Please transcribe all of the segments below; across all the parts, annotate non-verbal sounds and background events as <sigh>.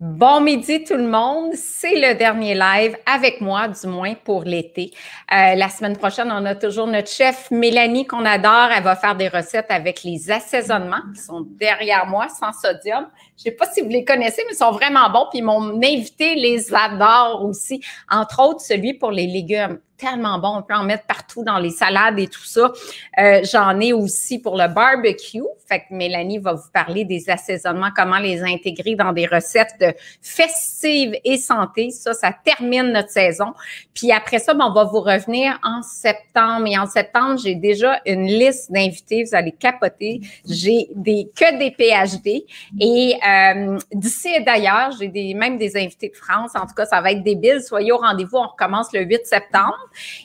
Bon midi tout le monde, c'est le dernier live avec moi, du moins pour l'été. Euh, la semaine prochaine, on a toujours notre chef Mélanie qu'on adore. Elle va faire des recettes avec les assaisonnements qui sont derrière moi, sans sodium. Je sais pas si vous les connaissez, mais ils sont vraiment bons. Puis mon invité les adore aussi, entre autres celui pour les légumes tellement bon. On peut en mettre partout dans les salades et tout ça. Euh, j'en ai aussi pour le barbecue. Fait que Mélanie va vous parler des assaisonnements, comment les intégrer dans des recettes festives et santé. Ça, ça termine notre saison. Puis après ça, ben, on va vous revenir en septembre. Et en septembre, j'ai déjà une liste d'invités. Vous allez capoter. J'ai des que des PhD. Et euh, d'ici et d'ailleurs, j'ai des, même des invités de France. En tout cas, ça va être débile. Soyez au rendez-vous. On recommence le 8 septembre.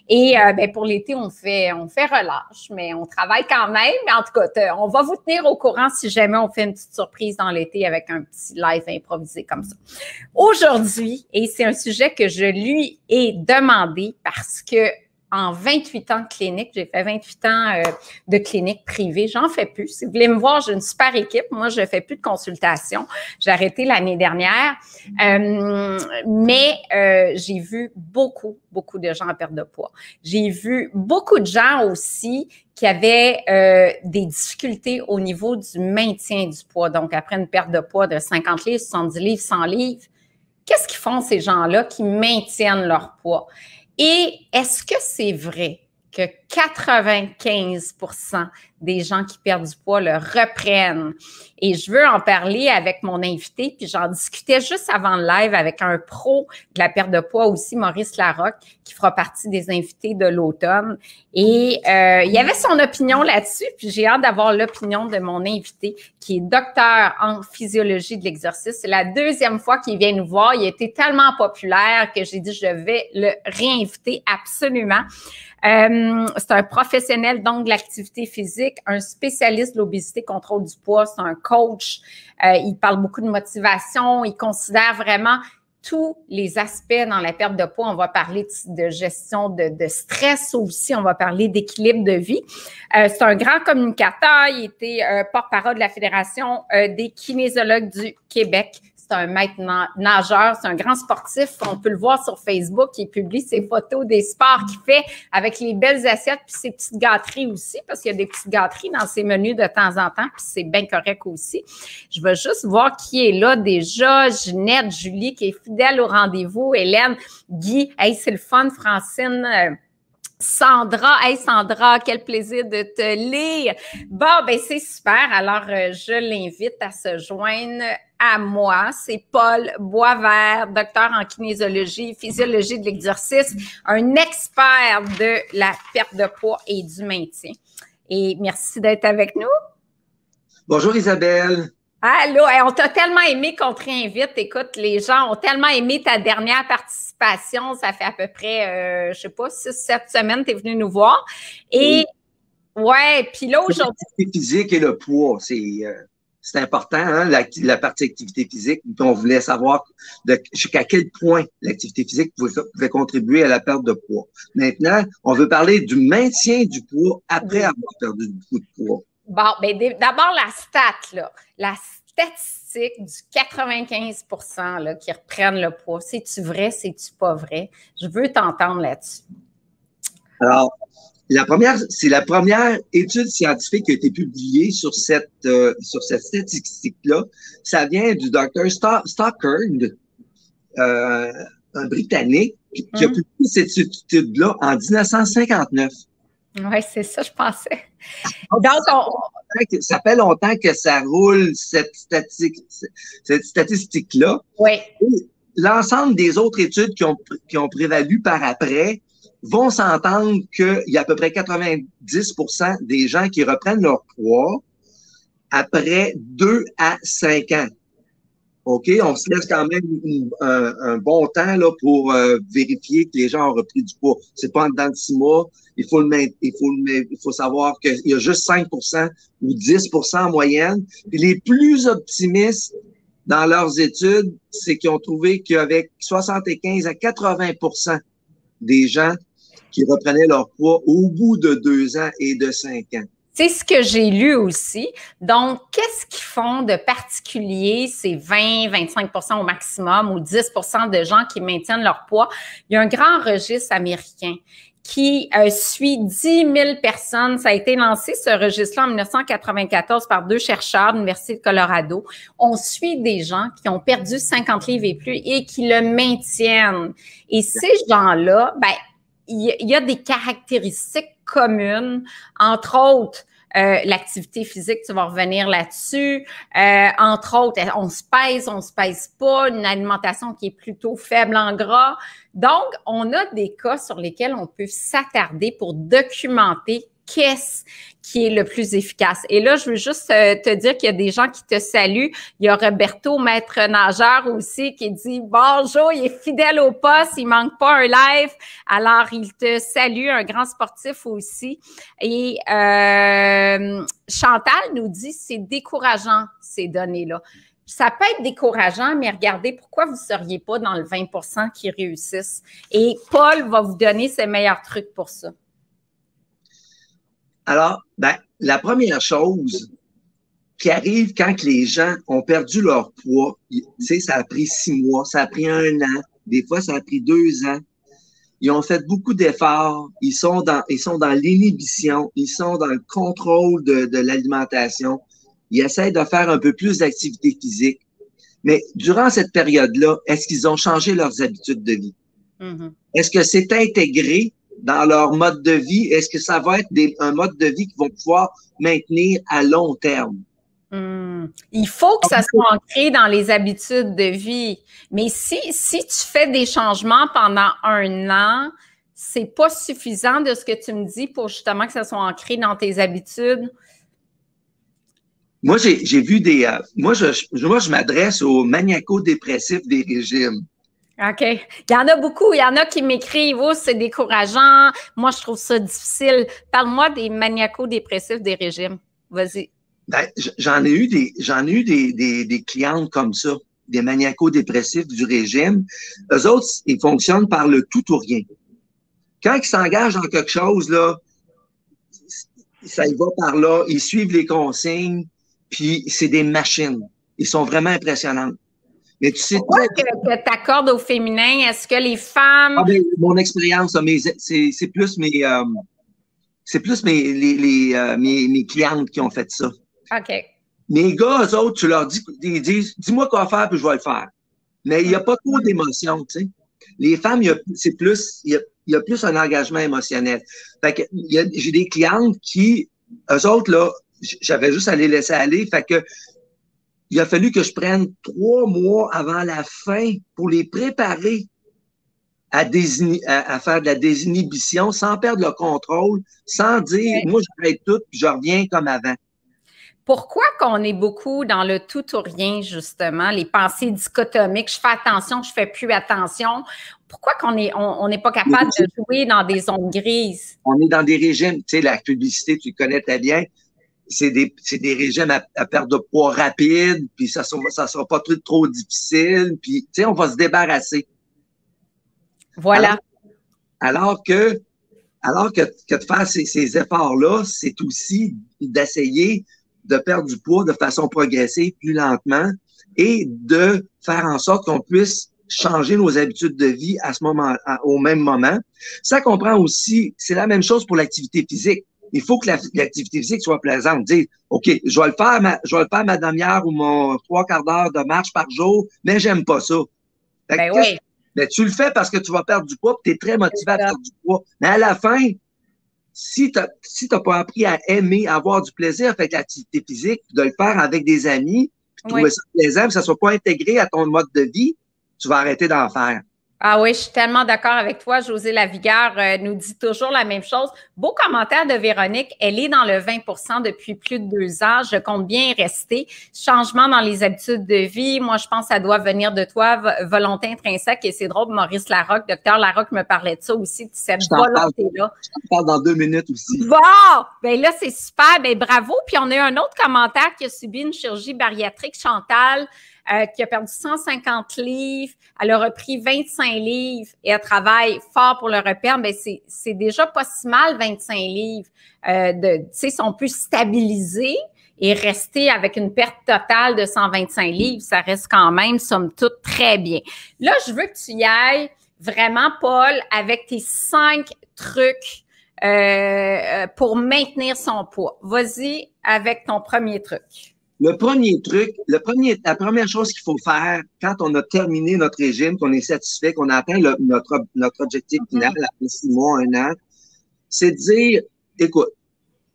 Et euh, ben, pour l'été, on fait, on fait relâche, mais on travaille quand même. Mais en tout cas, on va vous tenir au courant si jamais on fait une petite surprise dans l'été avec un petit live improvisé comme ça. Aujourd'hui, et c'est un sujet que je lui ai demandé parce que en 28 ans de clinique. J'ai fait 28 ans euh, de clinique privée. J'en fais plus. Si vous voulez me voir, j'ai une super équipe. Moi, je fais plus de consultation. J'ai arrêté l'année dernière. Euh, mais euh, j'ai vu beaucoup, beaucoup de gens à perte de poids. J'ai vu beaucoup de gens aussi qui avaient des difficultés au niveau du maintien du poids. Donc, après une perte de poids de 50 livres, 70 livres, 100 livres, qu'est-ce qu'ils font ces gens-là qui maintiennent leur poids? Et est-ce que c'est vrai? Que 95% des gens qui perdent du poids le reprennent. Et je veux en parler avec mon invité, puis j'en discutais juste avant le live avec un pro de la perte de poids aussi, Maurice Larocque, qui fera partie des invités de l'automne. Et euh, il y avait son opinion là-dessus, puis j'ai hâte d'avoir l'opinion de mon invité, qui est docteur en physiologie de l'exercice. C'est la deuxième fois qu'il vient nous voir. Il été tellement populaire que j'ai dit je vais le réinviter absolument. Euh, c'est un professionnel donc de l'activité physique, un spécialiste de l'obésité, contrôle du poids, c'est un coach. Euh, il parle beaucoup de motivation, il considère vraiment tous les aspects dans la perte de poids. On va parler de, gestion de, stress aussi, on va parler d'équilibre de vie. Euh, c'est un grand communicateur, il était porte-parole de la Fédération des kinésiologues du Québec c'est un maître nageur, c'est un grand sportif. On peut le voir sur Facebook. Il publie ses photos des sports qu'il fait avec les belles assiettes puis ses petites gâteries aussi, parce qu'il y a des petites gâteries dans ses menus de temps en temps, puis c'est bien correct aussi. Je veux juste voir qui est là déjà. Ginette, Julie, qui est fidèle au rendez-vous. Hélène, Guy, hey, c'est le fun, Francine. Euh, Sandra, hey Sandra, quel plaisir de te lire. Bon, ben c'est super. Alors, euh, je l'invite à se joindre à moi. C'est Paul Boisvert, docteur en kinésiologie, physiologie de l'exercice, un expert de la perte de poids et du maintien. Et merci d'être avec nous. Bonjour Isabelle. Allô, on t'a tellement aimé qu'on te réinvite. Écoute, les gens ont tellement aimé ta dernière participation. Ça fait à peu près, euh, je sais pas, six, sept semaines, tu es venu nous voir. Et ouais, puis là aujourd'hui. Physique et le poids, c'est. Euh, c'est important, hein, la, partie activité physique. On voulait savoir jusqu'à quel point l'activité physique pouvait, contribuer à la perte de poids. Maintenant, on veut parler du maintien du poids après avoir perdu beaucoup de poids. Bon, ben d'abord la stat, là. La statistique du 95 là, qui reprennent le poids. C'est-tu vrai, c'est-tu pas vrai? Je veux t'entendre là-dessus. Alors, la première, c'est la première étude scientifique qui a été publiée sur cette, euh, sur cette statistique-là. Ça vient du docteur Stockard, euh, un Britannique, qui, a hum. publié cette étude-là en 1959. Oui, c'est ça, je pensais. Donc, Ça fait longtemps que ça roule, cette statistique, cette statistique-là. Oui. L'ensemble des autres études qui ont, qui ont prévalu par après vont s'entendre qu'il y a à peu près 90% des gens qui reprennent leur poids après deux à cinq ans. OK? On se laisse quand même un, bon temps là, pour euh, vérifier que les gens ont repris du poids. C'est pas en dedans de six mois. Il faut, le, il faut, le, il faut savoir qu'il y a juste 5% ou 10% en moyenne. Puis les plus optimistes dans leurs études, c'est qu'ils ont trouvé qu'avec 75 à 80% des gens qui reprenaient leur poids au bout de deux ans et de cinq ans. C'est ce que j'ai lu aussi. Donc, qu'est-ce qu'ils font de particulier, ces 20, 25% au maximum ou 10% de gens qui maintiennent leur poids? Il y a un grand registre américain qui euh, suit 10 000 personnes. Ça a été lancé, ce registre-là, en 1994 par deux chercheurs de l'Université de Colorado. On suit des gens qui ont perdu 50 livres et plus et qui le maintiennent. Et ces gens-là, ben, il y, a des caractéristiques communes, entre autres, euh, l'activité physique, tu vas revenir là-dessus. Euh, entre autres, on se pèse, on se pèse pas, une alimentation qui est plutôt faible en gras. Donc, on a des cas sur lesquels on peut s'attarder pour documenter qu'est-ce qui est le plus efficace. Et là, je veux juste euh, te dire qu'il y a des gens qui te saluent. Il y a Roberto, maître nageur aussi, qui dit bonjour, il est fidèle au poste, il manque pas un live. Alors, il te salue, un grand sportif aussi. Et euh, Chantal nous dit c'est décourageant ces données-là. Ça peut être décourageant, mais regardez pourquoi vous ne seriez pas dans le 20% qui réussissent? Et Paul va vous donner ses meilleurs trucs pour ça. Alors, ben, la première chose qui arrive quand les gens ont perdu leur poids, tu sais, ça a pris six mois, ça a pris un an, des fois ça a pris deux ans. Ils ont fait beaucoup d'efforts, ils sont dans, ils sont dans l'inhibition, ils sont dans le contrôle de, de l'alimentation, ils essaient de faire un peu plus d'activité physique. Mais durant cette période-là, est-ce qu'ils ont changé leurs habitudes de vie? Mm-hmm. Est-ce que c'est intégré dans leur mode de vie? Est-ce que ça va être un mode de vie qu'ils vont pouvoir maintenir à long terme? Hmm. Il faut que ça soit ancré dans les habitudes de vie. Mais si, si tu fais des changements pendant un an, c'est pas suffisant de ce que tu me dis pour justement que ça soit ancré dans tes habitudes. Moi, j'ai vu des. Euh, moi, je, moi, je m'adresse aux maniaco-dépressifs des régimes. OK. Il y en a beaucoup. Il y en a qui m'écrivent, oh, c'est décourageant. Moi, je trouve ça difficile. Parle-moi des maniaco-dépressifs des régimes. Vas-y. Ben, j'en ai eu des, j'en ai eu des, des, des clientes comme ça, des maniaco-dépressifs du régime. Eux autres, ils fonctionnent par le tout ou rien. Quand ils s'engagent dans quelque chose, là, ça y va par là, ils suivent les consignes, puis c'est des machines. Ils sont vraiment impressionnants. Mais tu sais Pourquoi que, tu accordes au féminin? Est-ce que les femmes. Ah, ben, mon expérience, c'est plus mes. Euh, c'est plus mes, les, les, euh, mes, mes, clientes qui ont fait ça. OK. Mes gars, eux autres, tu leur dis, ils disent, dis-moi quoi faire, puis je vais le faire. Mais il n'y a pas trop d'émotion, tu sais. Les femmes, c'est plus, il y, a, il y a plus un engagement émotionnel. Fait que j'ai des clientes qui, eux autres, là, j'avais juste à les laisser aller. Fait que il a fallu que je prenne trois mois avant la fin pour les préparer à, à, faire de la désinhibition sans perdre le contrôle, sans dire moi j'arrête tout puis je reviens comme avant. Pourquoi qu'on est beaucoup dans le tout ou rien, justement, les pensées dichotomiques, je fais attention, je fais plus attention. Pourquoi qu'on est, on n'est pas capable de jouer dans des zones grises? On est dans des régimes, tu sais, la publicité, tu connais très bien c'est des, des régimes à, perte de poids rapide, puis ça sera, ça sera pas trop, trop difficile, puis tu sais, on va se débarrasser. Voilà. Alors, que, alors que, que de faire ces, ces efforts-là, c'est aussi d'essayer de perdre du poids de façon progressive, plus lentement, et de faire en sorte qu'on puisse changer nos habitudes de vie à ce moment, au même moment. Ça comprend aussi, c'est la même chose pour l'activité physique il faut que l'activité physique soit plaisante. Dire, OK, je vais le faire, ma, je vais le faire ma demi-heure ou mon trois quarts d'heure de marche par jour, mais j'aime pas ça. Ben oui. Mais tu le fais parce que tu vas perdre du poids, tu es très motivé à perdre du poids. Mais à la fin, si tu n'as si pas appris à aimer, à avoir du plaisir avec l'activité physique, de le faire avec des amis, puis trouver ça plaisant, que ça soit pas intégré à ton mode de vie, tu vas arrêter d'en faire. Ah oui, je suis tellement d'accord avec toi. José Lavigueur euh, nous dit toujours la même chose. Beau commentaire de Véronique. Elle est dans le 20% depuis plus de deux ans. Je compte bien y rester. Changement dans les habitudes de vie. Moi, je pense que ça doit venir de toi, volonté intrinsèque. Et c'est drôle, Maurice Larocque, docteur Larocque me parlait de ça aussi, de cette volonté-là. Je parle dans deux minutes aussi. Bon! Ben là, c'est super. Ben bravo. Puis on a eu un autre commentaire qui a subi une chirurgie bariatrique, Chantal. Euh, qui a perdu 150 livres, elle a repris 25 livres et elle travaille fort pour le repère, ben c'est déjà pas si mal 25 livres. Euh, de, tu si on peut stabiliser et rester avec une perte totale de 125 livres, ça reste quand même, somme toute, très bien. Là, je veux que tu y ailles vraiment, Paul, avec tes cinq trucs euh, euh, pour maintenir son poids. Vas-y avec ton premier truc. Le premier truc, le premier, la première chose qu'il faut faire quand on a terminé notre régime, qu'on est satisfait, qu'on a atteint notre, notre objectif mm-hmm. final après six mois, un an, c'est de dire, écoute,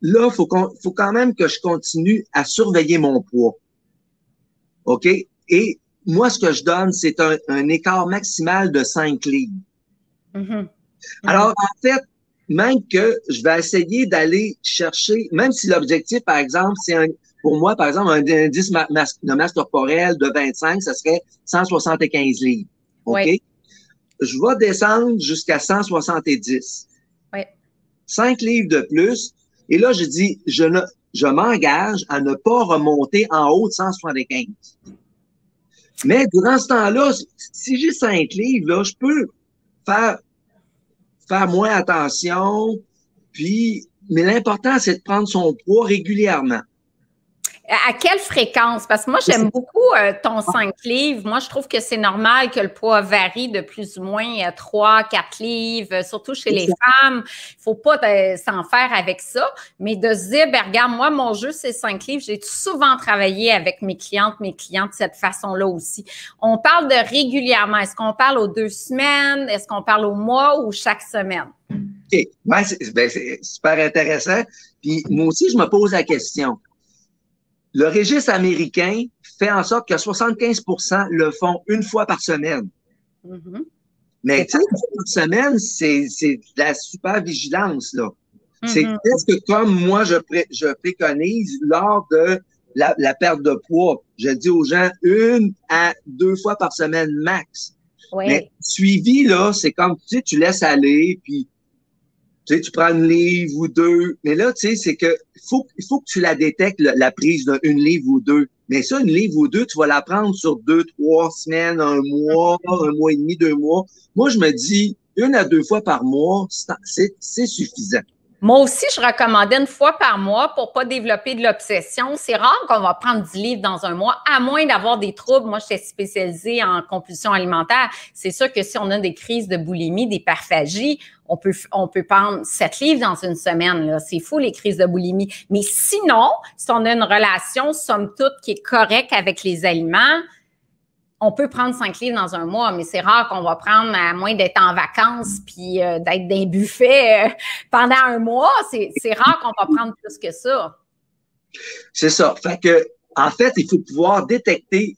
là, il faut, faut quand même que je continue à surveiller mon poids. OK? Et moi, ce que je donne, c'est un, un écart maximal de 5 livres. Mm-hmm. Alors, en fait, même que je vais essayer d'aller chercher, même si l'objectif, par exemple, c'est un, pour moi, par exemple, un indice de masse corporelle de 25, ça serait 175 livres. OK? Je vais descendre jusqu'à 170. Oui. 5 livres de plus. Et là, je dis, je ne, je m'engage à ne pas remonter en haut de 175. Mais durant ce temps-là, si j'ai 5 livres, là, je peux faire faire moins attention. Puis, mais l'important, c'est de prendre son poids régulièrement. À quelle fréquence? Parce que moi, j'aime beaucoup euh, ton 5 livres. Moi, je trouve que c'est normal que le poids varie de plus ou moins à 3, 4 livres, surtout chez les femmes. Il faut pas s'en faire avec ça. Mais de se dire, ben, regarde, moi, mon jeu, c'est 5 livres. J'ai souvent travaillé avec mes clientes, mes clients de cette façon-là aussi. On parle de régulièrement. Est-ce qu'on parle aux deux semaines? Est-ce qu'on parle au mois ou chaque semaine? OK. Ben, c'est super intéressant. Puis moi aussi, je me pose la question le registre américain fait en sorte que 75% le font une fois par semaine. Mm-hmm. Mais tu sais, une fois par semaine, c'est de la super vigilance, là. C'est mm-hmm. presque comme moi, je, je préconise lors de la, la, perte de poids. Je dis aux gens une à deux fois par semaine max. Mais suivi, là, c'est comme, tu sais, tu laisses aller, puis tu prends une livre ou deux. Mais là, tu sais, c'est que faut, il faut que tu la détectes, la prise d'une livre ou deux. Mais ça, une livre ou deux, tu vas la prendre sur deux, trois semaines, un mois, un mois et demi, deux mois. Moi, je me dis, une à deux fois par mois, c'est suffisant. Moi aussi, je recommandais une fois par mois pour pas développer de l'obsession. C'est rare qu'on va prendre 10 livres dans un mois, à moins d'avoir des troubles. Moi, j'étais spécialisée en compulsion alimentaire. C'est sûr que si on a des crises de boulimie, des parphagies, on peut, on peut prendre 7 livres dans une semaine. C'est fou, les crises de boulimie. Mais sinon, si on a une relation, somme toute, qui est correcte avec les aliments, on peut prendre cinq livres dans un mois, mais c'est rare qu'on va prendre à moins d'être en vacances puis euh, d'être dans un buffet euh, <laughs> pendant un mois. C'est, rare qu'on va prendre plus que ça. C'est ça. Fait que, en fait, il faut pouvoir détecter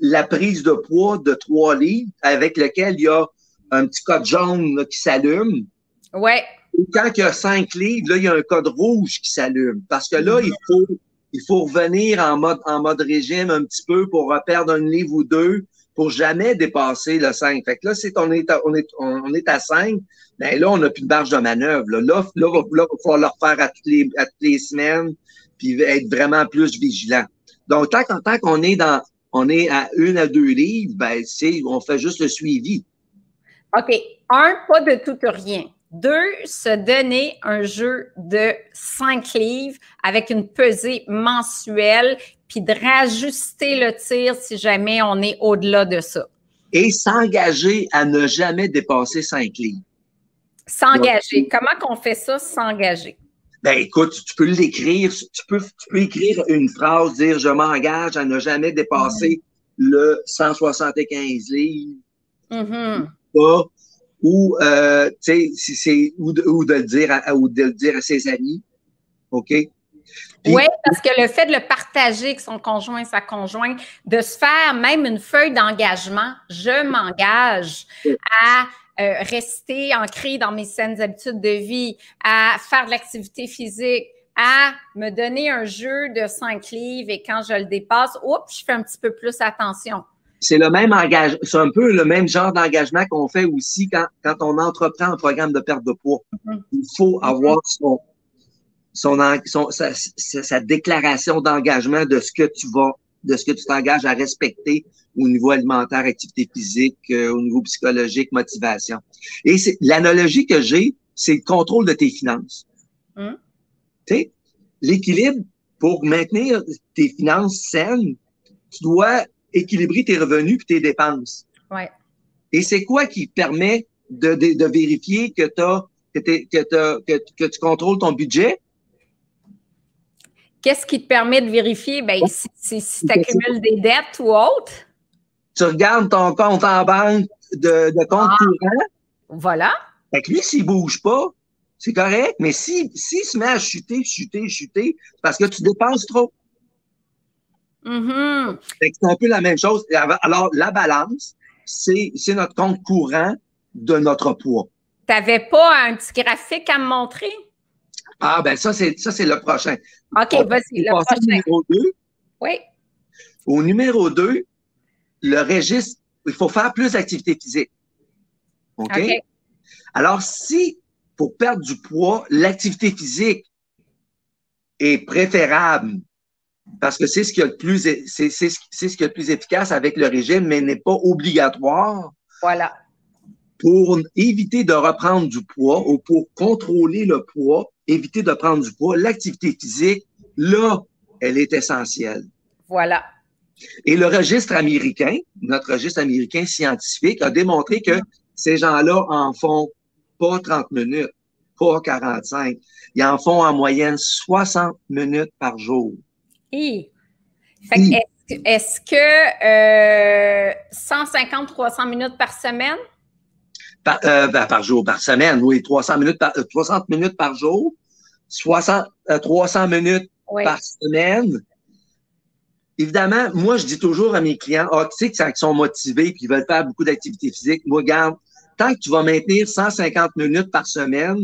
la prise de poids de trois livres avec lequel il y a un petit code jaune qui s'allume. Ouais. Et quand il y a cinq livres, là, il y a un code rouge qui s'allume. Parce que là, il faut il faut revenir en mode, en mode régime un petit peu pour perdre un livre ou deux pour jamais dépasser le 5. Fait que là, c'est on est à, on est, on est à 5, ben là, on n'a plus de marge de manœuvre. Là, là, là, là, il va falloir le refaire à toutes les, à toutes les semaines, puis être vraiment plus vigilant. Donc, tant, tant qu'on est dans on est à une à deux livres, ben, on fait juste le suivi. OK. Un, pas de tout ou rien. Deux, se donner un jeu de cinq livres avec une pesée mensuelle, puis de rajuster le tir si jamais on est au-delà de ça. Et s'engager à ne jamais dépasser cinq livres. S'engager. Comment qu'on fait ça, s'engager? Ben écoute, tu peux l'écrire, tu peux, tu peux écrire une phrase, dire je m'engage à ne jamais dépasser le 175 livres. Mm ou euh, ou, de le dire à, ou de le dire à ses amis ok? Oui, parce que le fait de le partager avec son conjoint, sa conjointe, de se faire même une feuille d'engagement, je m'engage à euh, rester ancré dans mes saines habitudes de vie, à faire de l'activité physique, à me donner un jeu de cinq livres et quand je le dépasse, oups, je fais un petit peu plus attention c'est le même engagement, c'est un peu le même genre d'engagement qu'on fait aussi quand, quand on entreprend un programme de perte de poids. Mm-hmm. Il faut mm-hmm. avoir son, son, son sa, sa, déclaration d'engagement de ce que tu vas de ce que tu t'engages à respecter au niveau alimentaire, activité physique, euh, au niveau psychologique, motivation. Et c'est l'analogie que j'ai, c'est le contrôle de tes finances. Hum. Tu sais, l'équilibre pour maintenir tes finances saines, tu dois équilibrer tes revenus et tes dépenses. Ouais. Et c'est quoi qui permet de, de, vérifier que, as, que, que, que, tu contrôles ton budget? Qu'est-ce qui te permet de vérifier? Ben, si, si, tu accumules des dettes ou autres. Tu regardes ton compte en banque de, de compte ah. courant. Voilà. Fait que lui, s'il bouge pas, c'est correct. Mais s'il si, se met à chuter, chuter, chuter, parce que tu dépenses trop. Mm-hmm. C'est un peu la même chose. Alors, la balance, c'est notre compte courant de notre poids. Tu n'avais pas un petit graphique à me montrer? Ah, ben ça, c'est ça, c'est le prochain. OK, vas-y, le prochain. Au numéro 2. Oui. Au numéro 2, le registre, il faut faire plus d'activité physique. OK? Alors, si pour perdre du poids, l'activité physique est préférable parce que c'est ce qui est le plus c'est ce qui est le plus efficace avec le régime, mais n'est pas obligatoire. Voilà. Pour éviter de reprendre du poids ou pour contrôler le poids, éviter de prendre du poids, l'activité physique, là, elle est essentielle. Voilà. Et le registre américain, notre registre américain scientifique, a démontré que ces gens-là en font pas 30 minutes, pas 45. Ils en font en moyenne 60 minutes par jour. Est-ce que 150-300 euh, minutes par semaine? Euh, ben, par, jour, par semaine, oui, 300 minutes par, 60 euh, minutes par jour, 60, 300 minutes par semaine. Évidemment, moi, je dis toujours à mes clients, ah, tu sais que qu'ils sont motivés et qu'ils veulent faire beaucoup d'activité physique, moi, regarde, tant que tu vas maintenir 150 minutes par semaine,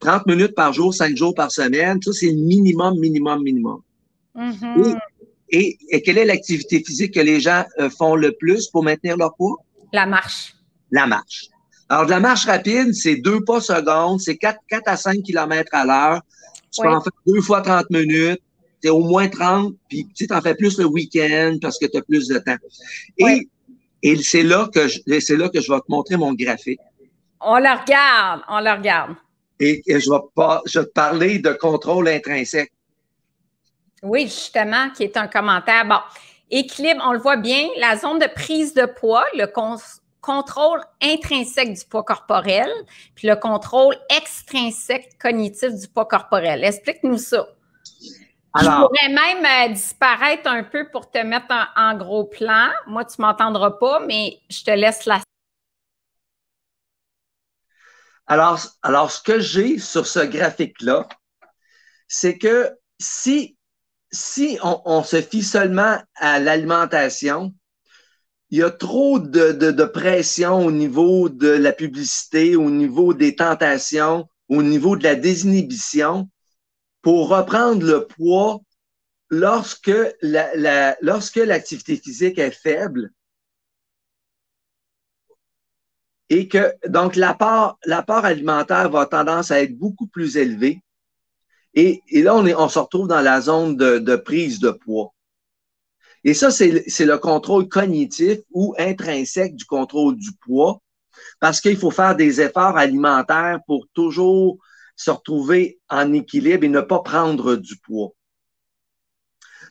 30 minutes par jour, 5 jours par semaine, ça, c'est le minimum, minimum, minimum. Mm-hmm. et, quelle est l'activité physique que les gens euh, font le plus pour maintenir leur poids? La marche. La marche. Alors, de la marche rapide, c'est deux pas secondes, c'est 4, 4 à 5 km à l'heure. Tu peux en faire deux fois 30 minutes. C'est au moins 30, puis tu en fais plus le week-end parce que tu as plus de temps. Et, et c'est là que je, c'est là que je vais te montrer mon graphique. On le regarde, on le regarde. Et, je, vais pas, je vais te parler de contrôle intrinsèque. Oui, justement, qui est un commentaire. Bon, équilibre, on le voit bien, la zone de prise de poids, le contrôle intrinsèque du poids corporel, puis le contrôle extrinsèque cognitif du poids corporel. Explique-nous ça. Alors, je pourrais même euh, disparaître un peu pour te mettre en, gros plan. Moi, tu ne m'entendras pas, mais je te laisse la. Alors, alors ce que j'ai sur ce graphique-là, c'est que si si on, se fie seulement à l'alimentation, il y a trop de, pression au niveau de la publicité, au niveau des tentations, au niveau de la désinhibition pour reprendre le poids lorsque lorsque l'activité physique est faible. Et que donc l'apport l'apport alimentaire va tendance à être beaucoup plus élevé et, là, on, est, on se retrouve dans la zone de, prise de poids. Et ça, c'est le contrôle cognitif ou intrinsèque du contrôle du poids, parce qu'il faut faire des efforts alimentaires pour toujours se retrouver en équilibre et ne pas prendre du poids.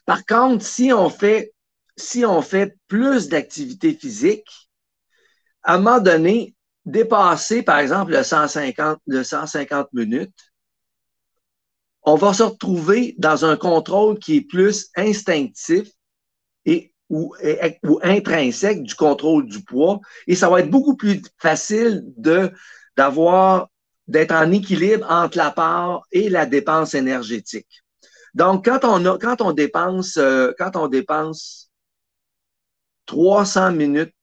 Par contre, si on fait, si on fait plus d'activité physique, à un moment donné, dépasser, par exemple, le 150, le 150 minutes, on va se retrouver dans un contrôle qui est plus instinctif et ou, intrinsèque du contrôle du poids. Et ça va être beaucoup plus facile de d'avoir d'être en équilibre entre la part et la dépense énergétique. Donc, quand on a, quand on dépense, euh, quand on dépense 300 minutes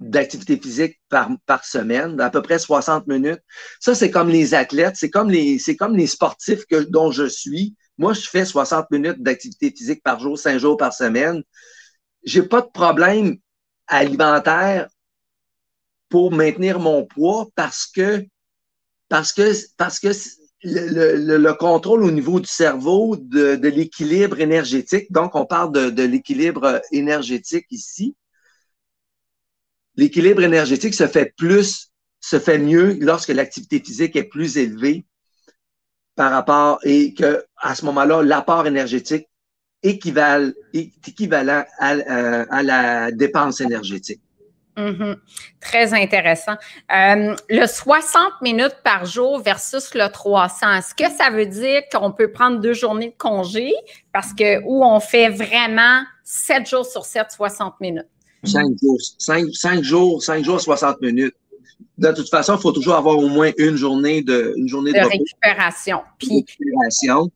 d'activité physique par, semaine, à peu près 60 minutes. Ça, c'est comme les athlètes, c'est comme les, c'est comme les sportifs que, dont je suis. Moi, je fais 60 minutes d'activité physique par jour, 5 jours par semaine. J'ai pas de problème alimentaire pour maintenir mon poids parce que, parce que, parce que le, contrôle au niveau du cerveau de, l'équilibre énergétique. Donc, on parle de, l'équilibre énergétique ici. L'équilibre énergétique se fait plus, se fait mieux lorsque l'activité physique est plus élevée par rapport et que à ce moment-là, l'apport énergétique est équivalent à, euh, à la dépense énergétique. Mm-hmm. Très intéressant. Euh, le 60 minutes par jour versus le 300, est-ce que ça veut dire qu'on peut prendre deux journées de congé? Parce que où on fait vraiment 7 jours sur 7, 60 minutes? 5 jours, 5, jours, 5 jours, 60 minutes. De toute façon, il faut toujours avoir au moins une journée de, une journée de, récupération. Puis, récupération.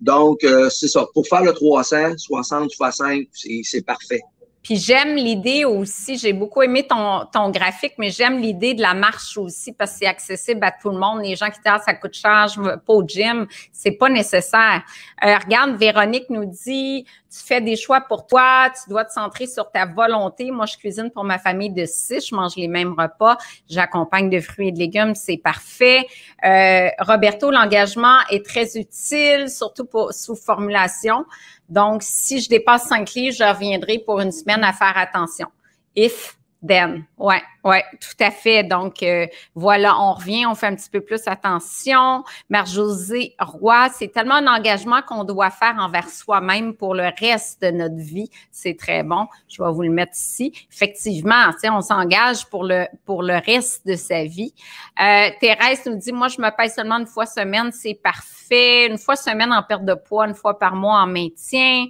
Donc, euh, c'est ça. Pour faire le 300, 60 fois 5, c'est parfait. Puis j'aime l'idée aussi, j'ai beaucoup aimé ton, ton graphique, mais j'aime l'idée de la marche aussi parce que c'est accessible à tout le monde. Les gens qui disent ah, ça coûte cher, je veux pas au gym, c'est pas nécessaire. Euh, regarde, Véronique nous dit tu fais des choix pour toi, tu dois te centrer sur ta volonté. Moi, je cuisine pour ma famille de six, je mange les mêmes repas, j'accompagne de fruits et de légumes, c'est parfait. Euh, Roberto, l'engagement est très utile, surtout pour, sous formulation. Donc, si je dépasse cinq livres, je reviendrai pour une semaine à faire attention. If then. Ouais, ouais, tout à fait. Donc, euh, voilà, on revient, on fait un petit peu plus attention. Mère-Josée Roy, c'est tellement un engagement qu'on doit faire envers soi-même pour le reste de notre vie. C'est très bon. Je vais vous le mettre ici. Effectivement, on s'engage pour le, pour le reste de sa vie. Euh, Thérèse nous dit, moi, je me paye seulement une fois semaine, c'est parfait. Une fois semaine en perte de poids, une fois par mois en maintien.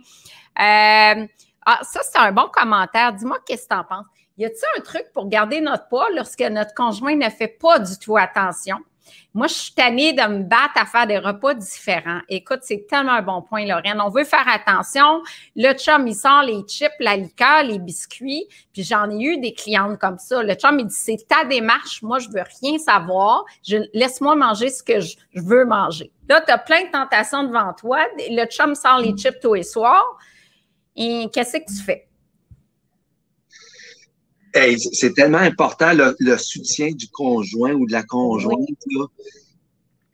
Euh, ah, ça, c'est un bon commentaire. Dis-moi qu'est-ce que tu en penses? Y a-t-il un truc pour garder notre poids lorsque notre conjoint ne fait pas du tout attention? Moi, je suis tannée de me battre à faire des repas différents. Écoute, c'est tellement un bon point, Lorraine. On veut faire attention. Le chum, il sort les chips, la liqueur, les biscuits. Puis j'en ai eu des clientes comme ça. Le chum, il dit, c'est ta démarche. Moi, je veux rien savoir. laisse-moi manger ce que je, veux manger. Là, tu as plein de tentations devant toi. Le chum sort les chips tous les soirs. Et qu'est-ce que tu fais? C'est tellement important le, soutien du conjoint ou de la conjointe.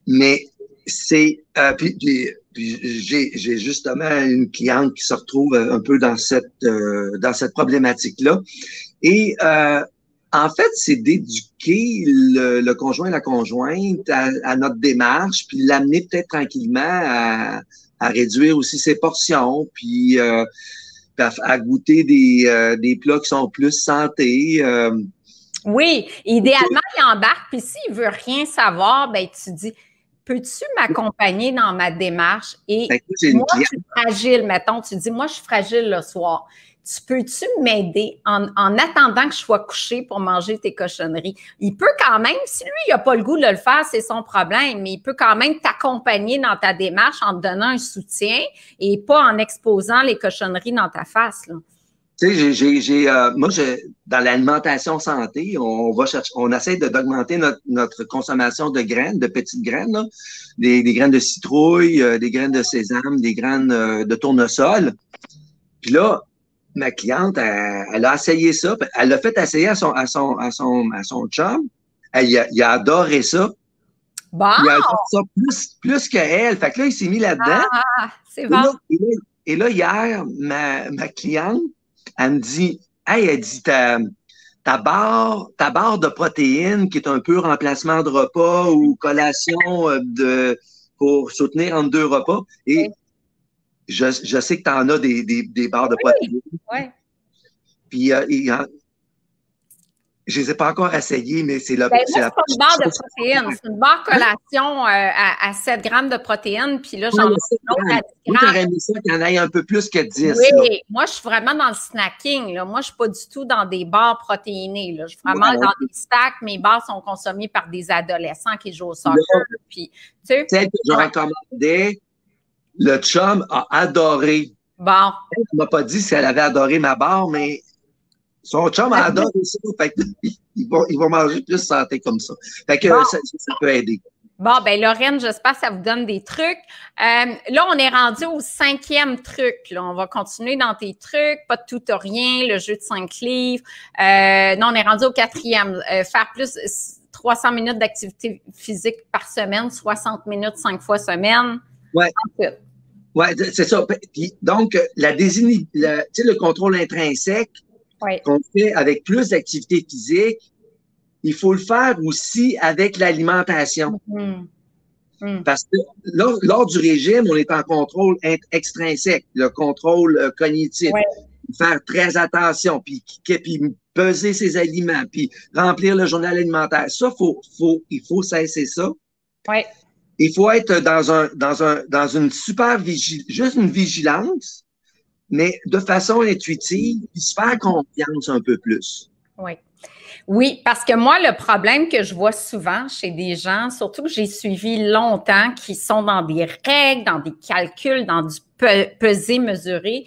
Mais c'est. Euh, puis, j'ai justement une cliente qui se retrouve un peu dans cette, euh, dans cette problématique-là. Et euh, en fait, c'est d'éduquer le, conjoint et la conjointe à, notre démarche, puis l'amener peut-être tranquillement à, à, réduire aussi ses portions, puis à, goûter des, euh, des, plats qui sont plus santé. Euh. Oui, idéalement, il embarque. Puis s'il veut rien savoir, ben tu dis, peux-tu m'accompagner dans ma démarche? Et ben, moi, je suis fragile, mettons. Tu dis, moi, je suis fragile le soir tu peux-tu m'aider en, attendant que je sois couché pour manger tes cochonneries? Il peut quand même, si lui, il n'a pas le goût de le faire, c'est son problème, mais il peut quand même t'accompagner dans ta démarche en te donnant un soutien et pas en exposant les cochonneries dans ta face. Tu sais, j'ai, euh, moi, dans l'alimentation santé, on va chercher, on essaie d'augmenter notre, consommation de graines, de petites graines, des, graines de citrouille, euh, des graines de sésame, des graines euh, de tournesol. Puis là, ma cliente, elle, a essayé ça. Elle l'a fait essayer à son, à son, à son, à son chum. Elle, il, a, adoré ça. Bon. Il a adoré ça plus, plus qu'elle. Fait que là, il s'est mis là-dedans. Ah, c'est bon. Et là, hier, ma, ma cliente, elle me dit, hey, elle dit, ta, ta barre, ta barre de protéines qui est un peu remplacement de repas ou collation euh, de, pour soutenir entre deux repas. Et je, je sais que tu en as des, des, des barres de protéines. Oui. Puis, euh, je ne les ai pas encore essayées, mais c'est la, ben, c'est la une barre de protéines. C'est une barre collation euh, à, à, 7 grammes de protéines. Puis là, j'en ai une autre à 10 grammes. Aimé ça qu'il y en ait un peu plus que 10. Oui, moi, je suis vraiment dans le snacking. Là. Moi, je ne suis pas du tout dans des barres protéinées. Là. Je suis vraiment dans des stacks. Mes barres sont consommées par des adolescents qui jouent au soccer. Puis, tu sais, Celle que je recommandais, le chum a adoré. Bon. Elle ne m'a pas dit si elle avait adoré ma barre, mais son chum a adoré ça. Fait il, va, il va manger plus santé comme ça. Fait que ça, peut aider. Bon, ben Lorraine, j'espère que ça vous donne des trucs. Euh, là, on est rendu au cinquième truc. Là. On va continuer dans tes trucs, pas de tout ou rien, le jeu de cinq livres. Euh, non, on est rendu au quatrième. Euh, faire plus 300 minutes d'activité physique par semaine, 60 minutes cinq fois semaine. Ouais. Oui, c'est ça. donc, la désigne, le, le contrôle intrinsèque qu'on fait avec plus d'activité physique, il faut le faire aussi avec l'alimentation. Mm-hmm. Mm. Parce que lors, du régime, on est en contrôle extrinsèque, le contrôle euh, cognitif. Faire très attention, puis, puis peser ses aliments, puis remplir le journal alimentaire. Ça, faut, faut, il faut cesser ça. Ouais il faut être dans un dans un dans une super vigilance, juste une vigilance, mais de façon intuitive, puis se faire confiance un peu plus. Oui. Oui, parce que moi, le problème que je vois souvent chez des gens, surtout que j'ai suivi longtemps, qui sont dans des règles, dans des calculs, dans du peser, mesurer,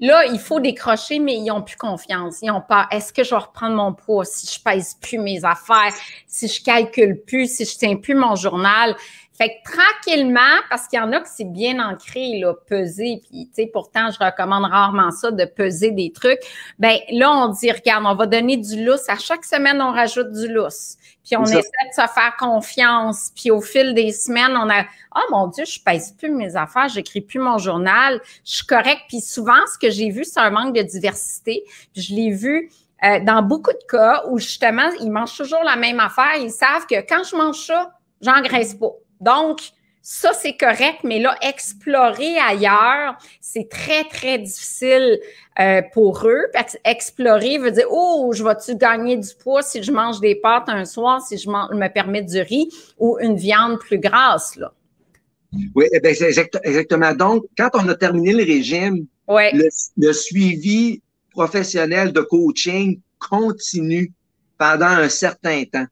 Là, il faut décrocher, mais ils n'ont plus confiance. Ils n'ont pas, est-ce que je vais reprendre mon poids si je pèse plus mes affaires, si je calcule plus, si je tiens plus mon journal? Fait que tranquillement, parce qu'il y en a que c'est bien ancré, là, peser, puis tu sais, pourtant, je recommande rarement ça, de peser des trucs. Ben là, on dit, regarde, on va donner du lousse. À chaque semaine, on rajoute du lousse. Puis on essaie de se faire confiance. Puis au fil des semaines, on a, oh mon Dieu, je pèse plus mes affaires, j'écris plus mon journal, je suis correct. Puis souvent, ce que j'ai vu, c'est un manque de diversité. Puis je l'ai vu euh, dans beaucoup de cas où justement, ils mangent toujours la même affaire. Ils savent que quand je mange ça, j'engraisse pas. Donc, ça, c'est correct, mais là, explorer ailleurs, c'est très, très difficile euh, pour eux. Explorer veut dire, oh, je vais-tu gagner du poids si je mange des pâtes un soir, si je me permets du riz ou une viande plus grasse, là? Oui, eh bien, exactement. Donc, quand on a terminé le régime, le, suivi professionnel de coaching continue pendant un certain temps.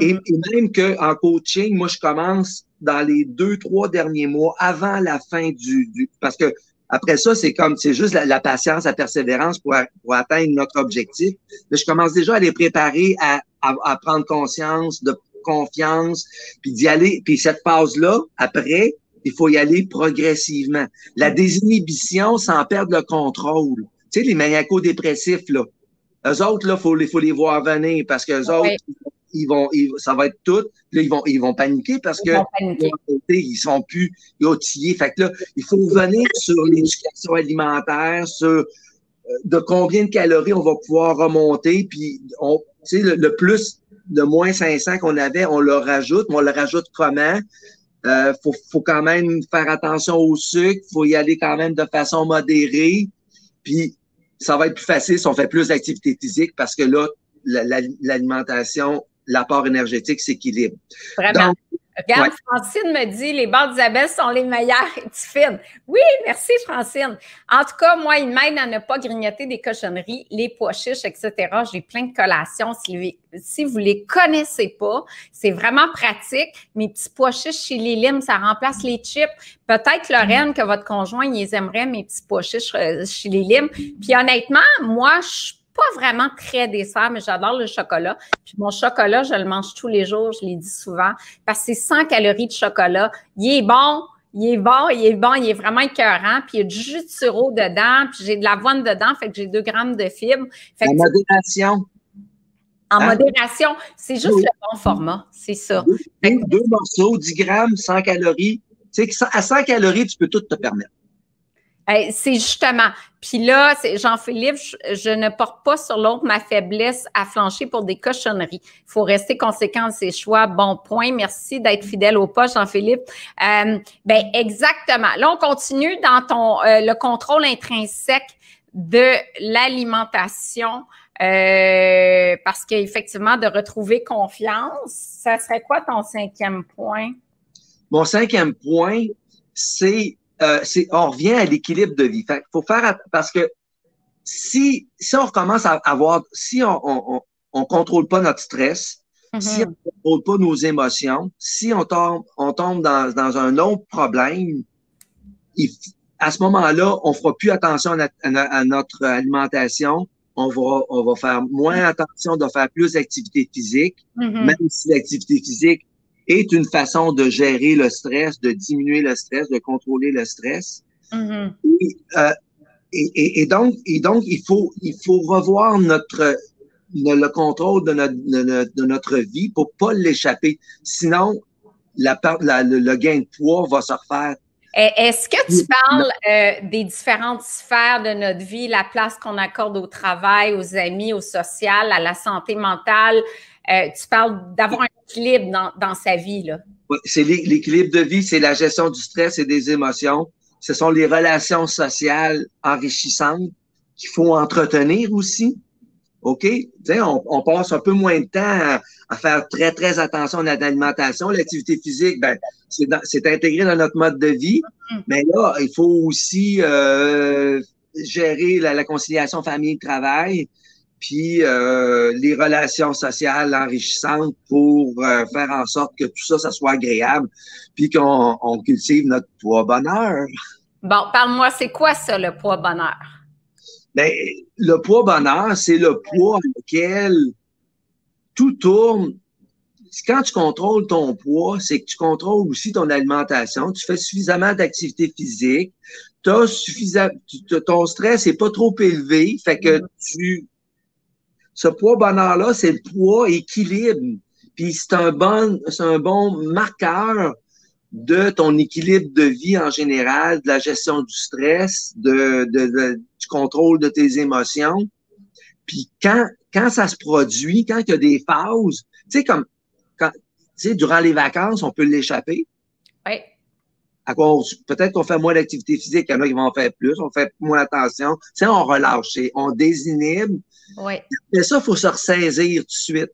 Et, mm-hmm. même qu'en coaching, moi, je commence dans les deux, trois derniers mois, avant la fin du, du parce que après ça, c'est comme, c'est juste la, patience, la persévérance pour, pour, atteindre notre objectif. Mais je commence déjà à les préparer à, à, prendre conscience, de confiance, puis d'y aller. Puis cette phase-là, après, il faut y aller progressivement. La désinhibition sans perdre le contrôle. Tu sais, les maniaco-dépressifs, là, eux autres, là, faut les, faut les voir venir parce que eux autres, ils vont, ça va être tout. Là, ils vont, ils vont paniquer parce que ils sont plus outillés. Fait que là, il faut revenir sur l'éducation alimentaire, sur euh, de combien de calories on va pouvoir remonter, puis on, tu sais, le, plus, le moins 500 qu'on avait, on le rajoute, mais on le rajoute comment? Euh, faut, faut quand même faire attention au sucre, faut y aller quand même de façon modérée, puis ça va être plus facile si on fait plus d'activité physique parce que là, l'alimentation l'apport énergétique s'équilibre. Vraiment. Regarde, Francine me dit les barres d'Isabelle sont les meilleures et <laughs> fines. Oui, merci Francine. En tout cas, moi, il m'aide à ne pas grignoter des cochonneries, les pois chiches, etc. J'ai plein de collations. Si, si vous les connaissez pas, c'est vraiment pratique. Mes petits pois chiches chez les limes, ça remplace les chips. Peut-être, Lorraine, que votre conjoint, il les aimerait, mes petits pois chiches euh, chez les limes. Puis honnêtement, moi, je pas vraiment très dessert, mais j'adore le chocolat. Puis mon chocolat, je le mange tous les jours, je l'ai dit souvent, parce que c'est 100 calories de chocolat. Il est bon, il est bon, il est bon, il est vraiment écœurant. Puis il y a du jus de sureau dedans, puis j'ai de l'avoine dedans, fait que j'ai 2 grammes de fibres. en modération. En hein? modération, c'est juste le bon format, c'est ça. Deux, morceaux, 10 grammes, 100 calories. Tu sais, à 100 calories, tu peux tout te permettre c'est justement. Puis là, Jean-Philippe, je, ne porte pas sur l'autre ma faiblesse à flancher pour des cochonneries. Il faut rester conséquent de ses choix. Bon point. Merci d'être fidèle au pas, Jean-Philippe. Euh, ben exactement. Là, on continue dans ton euh, le contrôle intrinsèque de l'alimentation. Euh, parce qu'effectivement, de retrouver confiance, ça serait quoi ton cinquième point? Mon cinquième point, c'est euh, on revient à l'équilibre de vie. Fait faut faire parce que si si on recommence à avoir, si on on, on, contrôle pas notre stress, mm-hmm. si on contrôle pas nos émotions, si on tombe on tombe dans, dans un autre problème, à ce moment-là, on fera plus attention à, notre alimentation. On va, on va faire moins attention de faire plus d'activité physique, mm-hmm. même si l'activité physique est une façon de gérer le stress, de diminuer le stress, de contrôler le stress. Mm-hmm. Euh, et, et, et, donc, et donc, il faut, il faut revoir notre le contrôle de notre, de notre vie pour pas l'échapper. Sinon, la, la, le, gain de poids va se refaire. Est-ce que tu parles euh, des différentes sphères de notre vie, la place qu'on accorde au travail, aux amis, au social, à la santé mentale? Euh, tu parles d'avoir un équilibre dans, dans sa vie. Là. Oui, c'est l'équilibre de vie, c'est la gestion du stress et des émotions. Ce sont les relations sociales enrichissantes qu'il faut entretenir aussi. OK? On, on passe un peu moins de temps à, faire très, très attention à notre alimentation. L'activité physique, ben, c'est intégré dans notre mode de vie. Mm-hmm. Mais là, il faut aussi euh, gérer la, conciliation famille-travail, puis euh, les relations sociales enrichissantes pour euh, faire en sorte que tout ça, ça soit agréable, puis qu'on on cultive notre poids bonheur. Bon, parle-moi, c'est quoi ça, le poids bonheur? Ben, le poids bonheur, c'est le poids auquel tout tourne. Quand tu contrôles ton poids, c'est que tu contrôles aussi ton alimentation. Tu fais suffisamment d'activité physique. As suffisant, ton stress n'est pas trop élevé. Fait que tu, ce poids bonheur-là, c'est le poids équilibre. Puis c'est un bon, c'est un bon marqueur de ton équilibre de vie en général, de la gestion du stress, de, du contrôle de tes émotions. Puis quand, quand ça se produit, quand il y a des phases, tu sais, comme quand, tu sais, durant les vacances, on peut l'échapper. Oui. À cause, peut-être qu'on fait moins d'activité physique, il y en a qui vont en faire plus, on fait moins attention. Tu sais, on relâche, on désinhibe. Oui. Mais ça, il faut se ressaisir tout de suite.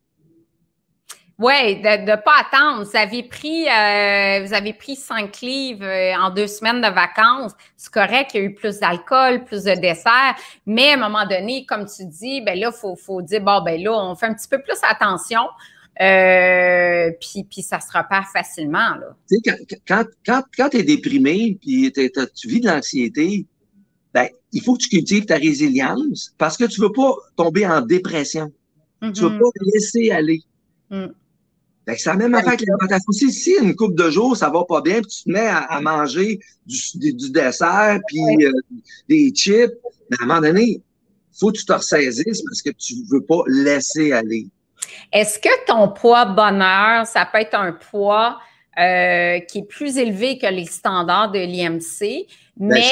Oui, de ne pas attendre. Vous avez pris, euh, vous avez pris cinq livres euh, en deux semaines de vacances. C'est correct, il y a eu plus d'alcool, plus de dessert, mais à un moment donné, comme tu dis, ben là, faut, faut dire bon, ben là, on fait un petit peu plus attention. Euh, puis, puis ça se repère facilement. Là. Sais, quand, quand, quand, tu es déprimé puis tu vis de l'anxiété, il faut que tu cultives ta résilience parce que tu veux pas tomber en dépression. Tu veux pas te laisser aller. Mm. Fait que ça a même affaire avec l'alimentation. Si, si une coupe de jours, ça va pas bien, puis tu te mets à, manger du, du, dessert, puis euh, des chips, mais à un moment donné, faut que tu te ressaisisses parce que tu veux pas laisser aller. Est-ce que ton poids bonheur, ça peut être un poids euh, qui est plus élevé que les standards de l'IMC, ben, mais